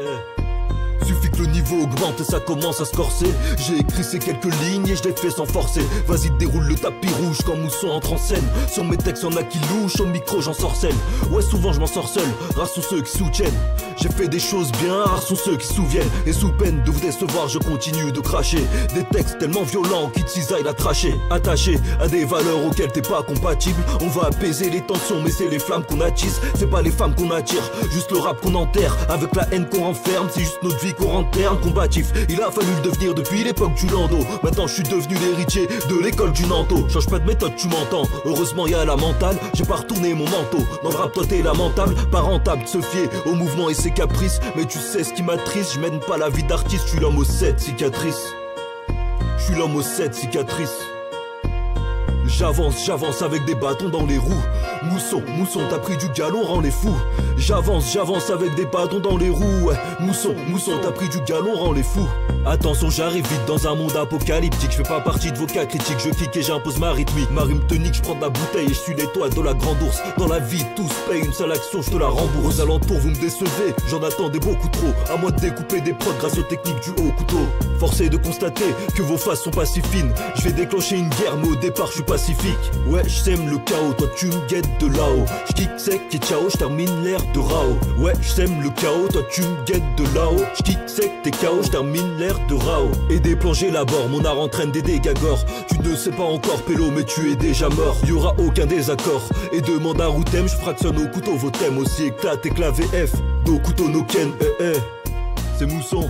Eh. Suffit que le niveau augmente et ça commence à se corser. J'ai écrit ces quelques lignes et je les fais sans forcer. Vas-y, déroule le tapis rouge quand Mousson entre en scène. Sur mes textes, y'en a qui louchent, au micro j'en sorcelle. Ouais, souvent je m'en sors seul, grâce aux ceux qui soutiennent. J'ai fait des choses bien, rares sont ceux qui se souviennent. Et sous peine de vous décevoir, je continue de cracher. Des textes tellement violents qui cisaillent la trachée. Attaché à des valeurs auxquelles t'es pas compatible. On va apaiser les tensions, mais c'est les flammes qu'on attise. C'est pas les femmes qu'on attire, juste le rap qu'on enterre. Avec la haine qu'on renferme, c'est juste notre vie qu'on renterne. Combatif, il a fallu le devenir depuis l'époque du landau. Maintenant je suis devenu l'héritier de l'école du Nanto. Change pas de méthode, tu m'entends. Heureusement y a la mentale, j'ai pas retourné mon manteau. Dans le rap, toi t'es lamentable, pas rentable de se fier au mouvement et ses caprices. Mais tu sais ce qui m'attriste, je mène pas la vie d'artiste, je suis l'homme aux sept cicatrices. Je suis l'homme aux sept cicatrices. J'avance, j'avance avec des bâtons dans les roues. Mousson, mousson, t'as pris du galon, rend les fous. J'avance, j'avance avec des bâtons dans les roues. Mousson, mousson, t'as pris du galon, rend les fous. Attention, j'arrive vite dans un monde apocalyptique. Je fais pas partie de vos cas critiques, je kick et j'impose ma rythmique. Ma rime tonique, je prends de la bouteille et je suis l'étoile de la grande ours. Dans la vie, tous payent une seule action, je te la rembourse. Aux alentours, vous me décevez, j'en attendais beaucoup trop. À moi de découper des prods grâce aux techniques du haut couteau. Forcé de constater que vos faces sont pas si fines. Je vais déclencher une guerre, mais au départ, je suis Ouais, je sème le chaos, toi tu me guettes de là-haut. Je kick sec et ciao, je termine l'air de Rao. Ouais, je sème le chaos, toi tu me guettes de là-haut. Je kick sec, t'es chaos, je termine l'air de Rao. Et des plongées l'abord, mon art entraîne des dégâts. Tu ne sais pas encore, Pélo, mais tu es déjà mort. Y aura aucun désaccord. Et demande à Routem, je fractionne au couteau vos thèmes aussi éclatés que la VF. Dos couteau no ken, eh eh. C'est mousson.